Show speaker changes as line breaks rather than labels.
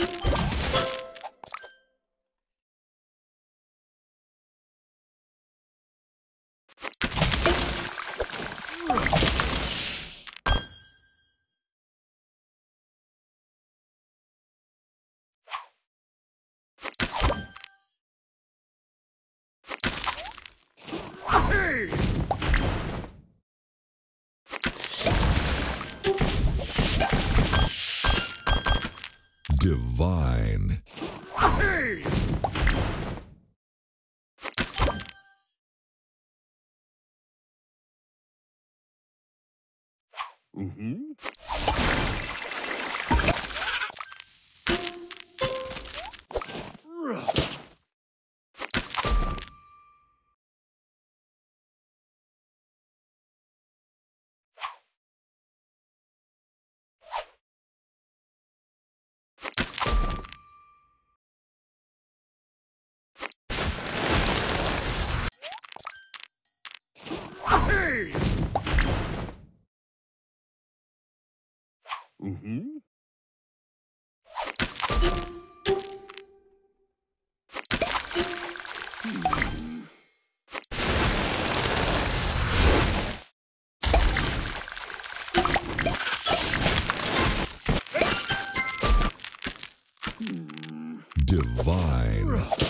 Hey!
Divine.
Hey! Mm-hmm. Mm-hmm.
Divine.